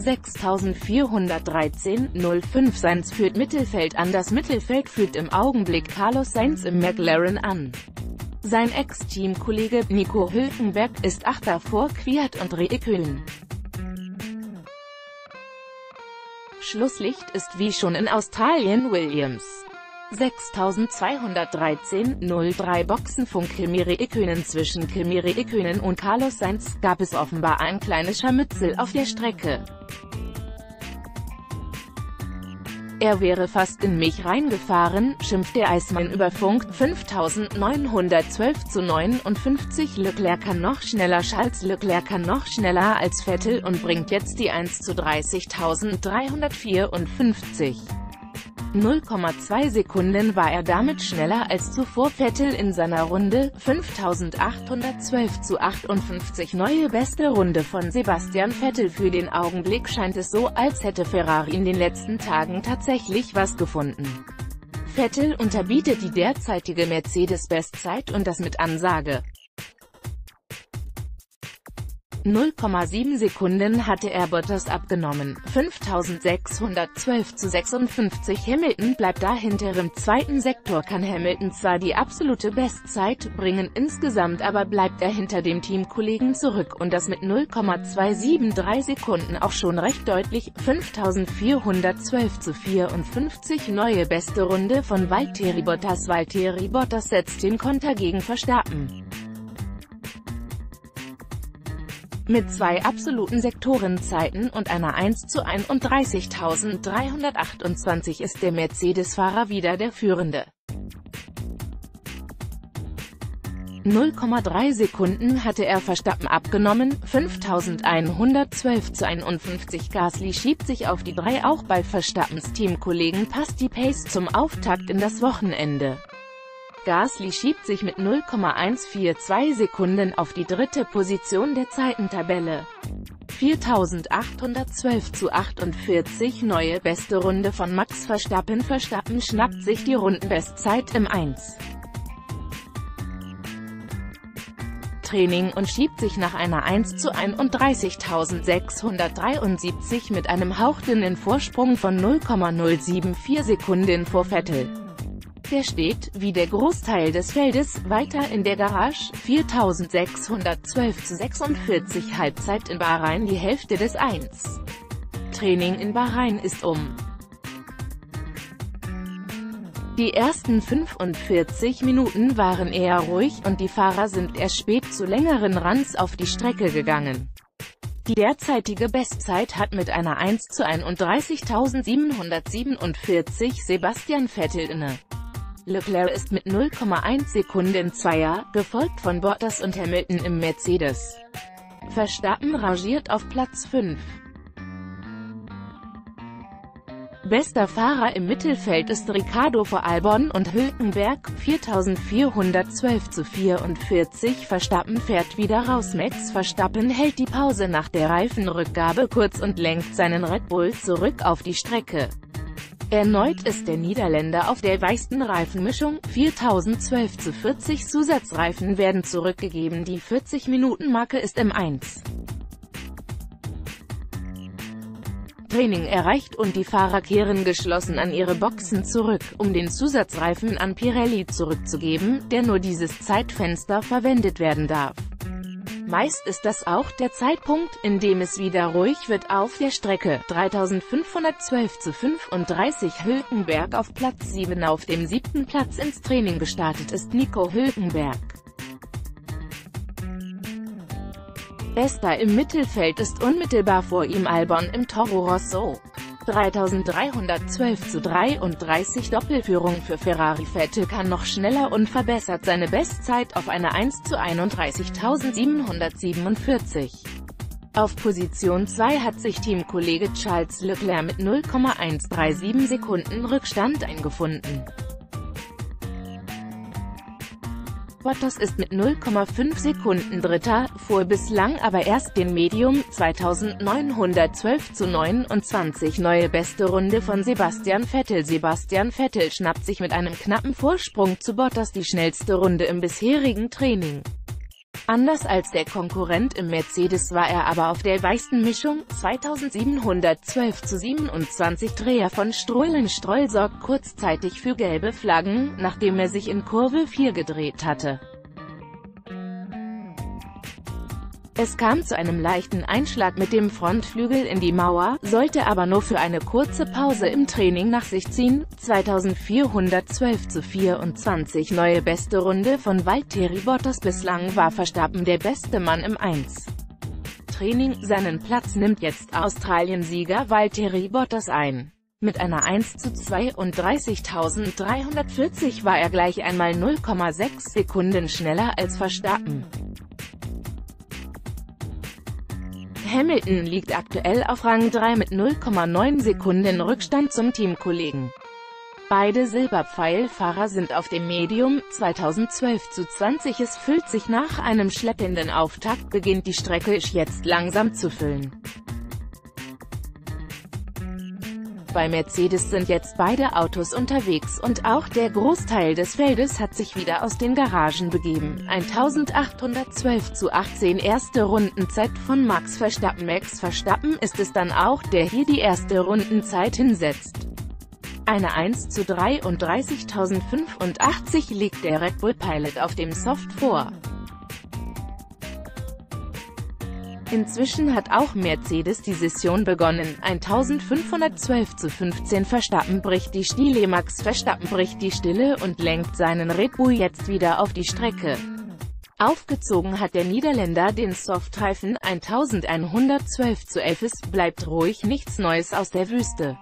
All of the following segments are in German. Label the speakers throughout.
Speaker 1: 6413,05 Sainz führt Mittelfeld an Das Mittelfeld führt im Augenblick Carlos Sainz im McLaren an. Sein Ex-Teamkollege Nico Hülkenberg ist Achter vor Kwiat und Räikkönen. Schlusslicht ist wie schon in Australien Williams. 6213.03 Boxenfunk Kimi Räikkönen Zwischen Kimi Räikkönen und Carlos Sainz gab es offenbar ein kleines Scharmützel auf der Strecke. Er wäre fast in mich reingefahren, schimpft der Eismann über Funk, 5912 zu 59 Leclerc kann noch schneller Charles Leclerc kann noch schneller als Vettel und bringt jetzt die 1 zu 30.354. 0,2 Sekunden war er damit schneller als zuvor Vettel in seiner Runde, 5812 zu 58 neue beste Runde von Sebastian Vettel Für den Augenblick scheint es so, als hätte Ferrari in den letzten Tagen tatsächlich was gefunden. Vettel unterbietet die derzeitige Mercedes-Bestzeit und das mit Ansage. 0,7 Sekunden hatte er Bottas abgenommen, 5612 zu 56 Hamilton bleibt dahinter im zweiten Sektor. Kann Hamilton zwar die absolute Bestzeit bringen, insgesamt aber bleibt er hinter dem Teamkollegen zurück und das mit 0,273 Sekunden auch schon recht deutlich, 5412 zu 54 neue beste Runde von Valtteri Bottas. Valtteri Bottas setzt den Konter gegen Verstappen. Mit zwei absoluten Sektorenzeiten und einer 1 zu 31.328 ist der Mercedes-Fahrer wieder der Führende. 0,3 Sekunden hatte er Verstappen abgenommen, 5112 zu 51 Gasly schiebt sich auf die 3 auch bei Verstappens Teamkollegen passt die Pace zum Auftakt in das Wochenende. Gasly schiebt sich mit 0,142 Sekunden auf die dritte Position der Zeitentabelle. 4812 zu 48 neue beste Runde von Max Verstappen Verstappen schnappt sich die Rundenbestzeit im 1. Training und schiebt sich nach einer 1 zu 31.673 mit einem hauchdünnen Vorsprung von 0,074 Sekunden vor Vettel. Der steht, wie der Großteil des Feldes, weiter in der Garage, 4612 zu 46 Halbzeit in Bahrain die Hälfte des 1. Training in Bahrain ist um. Die ersten 45 Minuten waren eher ruhig und die Fahrer sind erst spät zu längeren Runs auf die Strecke gegangen. Die derzeitige Bestzeit hat mit einer 1 zu 31.747 Sebastian Vettel inne. Leclerc ist mit 0,1 Sekunden Zweier, gefolgt von Bottas und Hamilton im Mercedes. Verstappen rangiert auf Platz 5. Bester Fahrer im Mittelfeld ist Ricardo vor Albon und Hülkenberg, 4412 zu 44 Verstappen fährt wieder raus Max Verstappen hält die Pause nach der Reifenrückgabe kurz und lenkt seinen Red Bull zurück auf die Strecke. Erneut ist der Niederländer auf der weichsten Reifenmischung, 4012 zu 40 Zusatzreifen werden zurückgegeben die 40-Minuten-Marke ist im 1. Training erreicht und die Fahrer kehren geschlossen an ihre Boxen zurück, um den Zusatzreifen an Pirelli zurückzugeben, der nur dieses Zeitfenster verwendet werden darf. Meist ist das auch der Zeitpunkt, in dem es wieder ruhig wird auf der Strecke. 3512 zu 35 Hülkenberg auf Platz 7 Auf dem siebten Platz ins Training gestartet ist Nico Hülkenberg. Bester im Mittelfeld ist unmittelbar vor ihm Albon im Toro Rosso. 3312 zu 33 Doppelführung für Ferrari Vettel kann noch schneller und verbessert seine Bestzeit auf eine 1 zu 31.747. Auf Position 2 hat sich Teamkollege Charles Leclerc mit 0,137 Sekunden Rückstand eingefunden. Bottas ist mit 0,5 Sekunden Dritter, fuhr bislang aber erst den Medium, 2912 zu 29 neue beste Runde von Sebastian Vettel Sebastian Vettel schnappt sich mit einem knappen Vorsprung zu Bottas die schnellste Runde im bisherigen Training. Anders als der Konkurrent im Mercedes war er aber auf der weichsten Mischung, 2712 zu 27 Dreher von Strollen-Stroll sorgt kurzzeitig für gelbe Flaggen, nachdem er sich in Kurve 4 gedreht hatte. Es kam zu einem leichten Einschlag mit dem Frontflügel in die Mauer, sollte aber nur für eine kurze Pause im Training nach sich ziehen. 2412 zu 24 neue beste Runde von Valtteri Bottas bislang war Verstappen der beste Mann im 1. Training, seinen Platz nimmt jetzt Australien-Sieger Valtteri Bottas ein. Mit einer 1 zu 32.340 war er gleich einmal 0,6 Sekunden schneller als Verstappen. Hamilton liegt aktuell auf Rang 3 mit 0,9 Sekunden Rückstand zum Teamkollegen. Beide Silberpfeilfahrer sind auf dem Medium, 2012 zu 20 Es füllt sich nach einem schleppenden Auftakt, beginnt die Strecke jetzt langsam zu füllen. Bei Mercedes sind jetzt beide Autos unterwegs und auch der Großteil des Feldes hat sich wieder aus den Garagen begeben. 1812 zu 18 erste Rundenzeit von Max Verstappen. Max Verstappen ist es dann auch, der hier die erste Rundenzeit hinsetzt. Eine 1 zu 33.085 liegt der Red Bull Pilot auf dem Soft vor. Inzwischen hat auch Mercedes die Session begonnen. 1512 zu 15 Verstappen bricht die Stille. Max Verstappen bricht die Stille und lenkt seinen Red Bull jetzt wieder auf die Strecke. Aufgezogen hat der Niederländer den Softreifen 1112 zu 11. Es bleibt ruhig, nichts Neues aus der Wüste.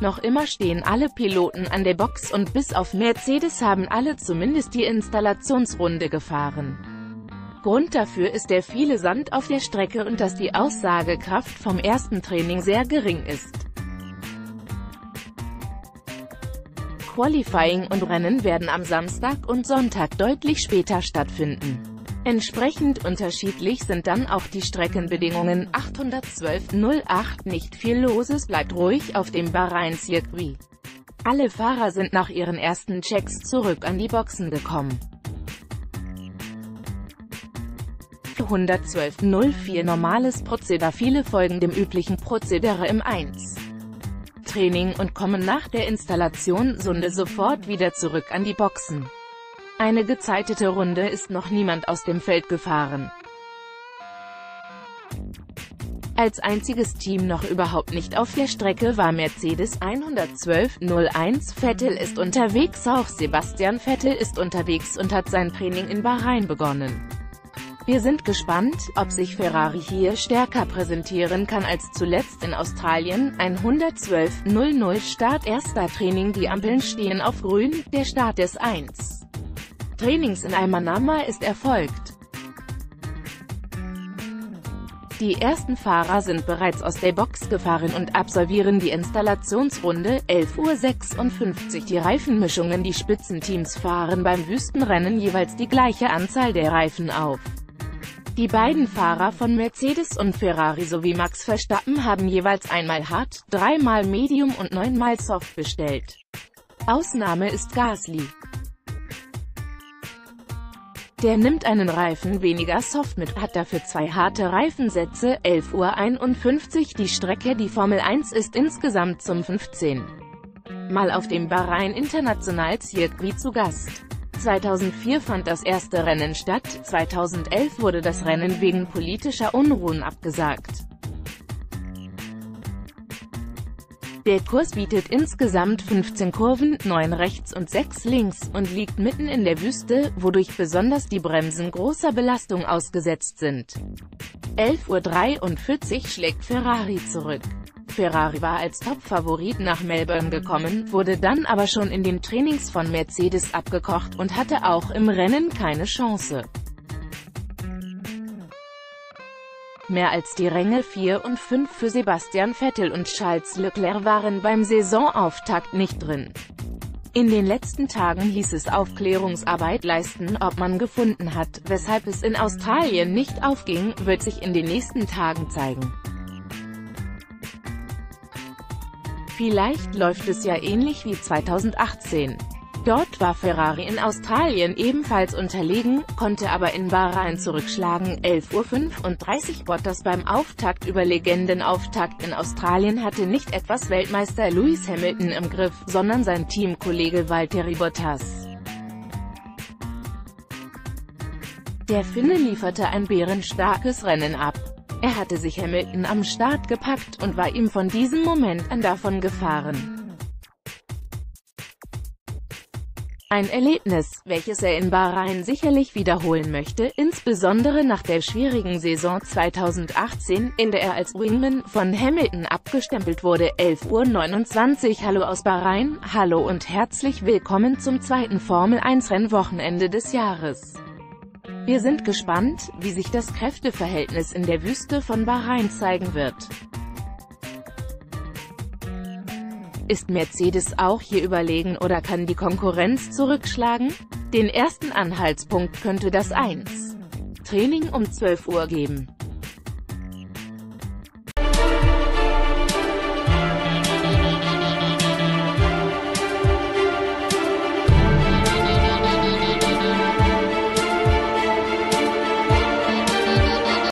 Speaker 1: Noch immer stehen alle Piloten an der Box und bis auf Mercedes haben alle zumindest die Installationsrunde gefahren. Grund dafür ist der viele Sand auf der Strecke und dass die Aussagekraft vom ersten Training sehr gering ist. Qualifying und Rennen werden am Samstag und Sonntag deutlich später stattfinden. Entsprechend unterschiedlich sind dann auch die Streckenbedingungen. 812.08 Nicht viel Loses bleibt ruhig auf dem Bahrain-Circuit. Alle Fahrer sind nach ihren ersten Checks zurück an die Boxen gekommen. 112.04 Normales Prozedere Viele folgen dem üblichen Prozedere im 1. Training und kommen nach der Installation Sunde sofort wieder zurück an die Boxen. Eine gezeitete Runde ist noch niemand aus dem Feld gefahren. Als einziges Team noch überhaupt nicht auf der Strecke war Mercedes 112.01 Vettel ist unterwegs auch Sebastian Vettel ist unterwegs und hat sein Training in Bahrain begonnen. Wir sind gespannt, ob sich Ferrari hier stärker präsentieren kann als zuletzt in Australien. 112.00 Start erster Training Die Ampeln stehen auf grün, der Start des 1. Trainings in Almanama ist erfolgt. Die ersten Fahrer sind bereits aus der Box gefahren und absolvieren die Installationsrunde, 11.56 Uhr. Die Reifenmischungen Die Spitzenteams fahren beim Wüstenrennen jeweils die gleiche Anzahl der Reifen auf. Die beiden Fahrer von Mercedes und Ferrari sowie Max Verstappen haben jeweils einmal hart, dreimal Medium und neunmal Soft bestellt. Ausnahme ist Gasly. Der nimmt einen Reifen weniger Soft mit, hat dafür zwei harte Reifensätze, 11.51 Uhr Die Strecke Die Formel 1 ist insgesamt zum 15. Mal auf dem Bahrain International Circuit zu Gast. 2004 fand das erste Rennen statt, 2011 wurde das Rennen wegen politischer Unruhen abgesagt. Der Kurs bietet insgesamt 15 Kurven, 9 rechts und 6 links, und liegt mitten in der Wüste, wodurch besonders die Bremsen großer Belastung ausgesetzt sind. 11.43 Uhr schlägt Ferrari zurück. Ferrari war als Topfavorit nach Melbourne gekommen, wurde dann aber schon in den Trainings von Mercedes abgekocht und hatte auch im Rennen keine Chance. Mehr als die Ränge 4 und 5 für Sebastian Vettel und Charles Leclerc waren beim Saisonauftakt nicht drin. In den letzten Tagen hieß es Aufklärungsarbeit leisten, ob man gefunden hat, weshalb es in Australien nicht aufging, wird sich in den nächsten Tagen zeigen. Vielleicht läuft es ja ähnlich wie 2018. Dort war Ferrari in Australien ebenfalls unterlegen, konnte aber in Bahrain zurückschlagen. 11.35 Uhr Bottas beim Auftakt über Legendenauftakt in Australien hatte nicht etwas Weltmeister Lewis Hamilton im Griff, sondern sein Teamkollege Valtteri Bottas. Der Finne lieferte ein bärenstarkes Rennen ab. Er hatte sich Hamilton am Start gepackt und war ihm von diesem Moment an davon gefahren. Ein Erlebnis, welches er in Bahrain sicherlich wiederholen möchte, insbesondere nach der schwierigen Saison 2018, in der er als Wingman von Hamilton abgestempelt wurde. 11.29 Uhr Hallo aus Bahrain, hallo und herzlich willkommen zum zweiten Formel-1-Rennwochenende des Jahres. Wir sind gespannt, wie sich das Kräfteverhältnis in der Wüste von Bahrain zeigen wird. Ist Mercedes auch hier überlegen oder kann die Konkurrenz zurückschlagen? Den ersten Anhaltspunkt könnte das 1. Training um 12 Uhr geben.